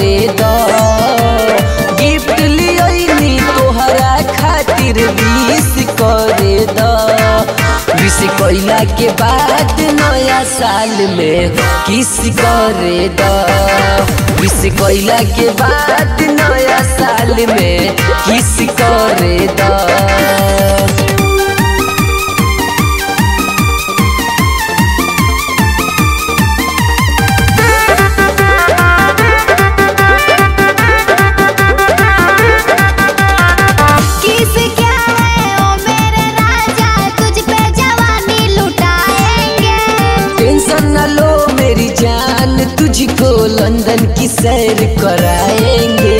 रे दो गिफ्ट लियनी तोहरा खातिर विश करे दो कैला के बाद नया साल में किस करे दो कैला के बाद नया साल में किस करे दो सैर कराएँगे।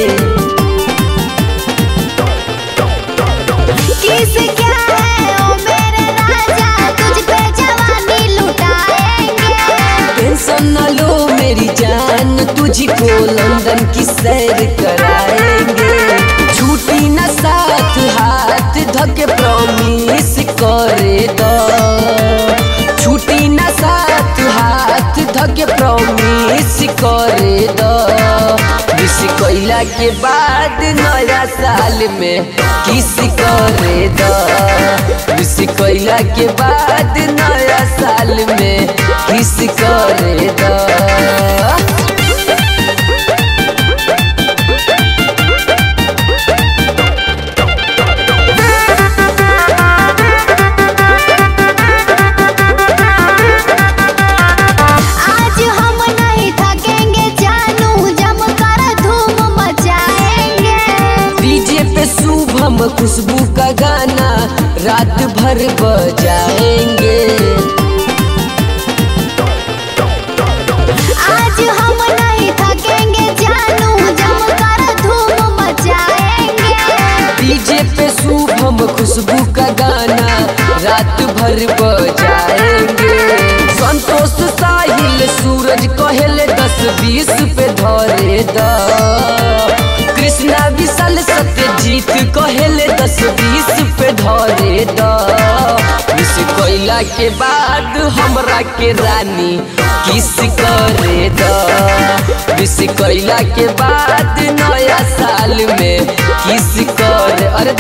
तुझ लो मेरी जान, तुझको लंदन की सैर कराएँगे। छूटी न साथ हाथ धके प्रॉमिस करे धके प्रॉमिस करे दो। कोयला के बाद नया साल में किस करे दो। कैला के बाद नया साल में किस करे दो। खुशबू का गाना रात भर बजाएँगे। आज हम नहीं थकेंगे जानू जम कर धूम मचाएँगे। डीजे पे शुभम खुशबू का गाना रात भर बजाएँगे। संतोष साहिल धरे द कैला के बाद हमरा के रानी किस करे दिस कैला के बाद नया साल में किस करे? अरे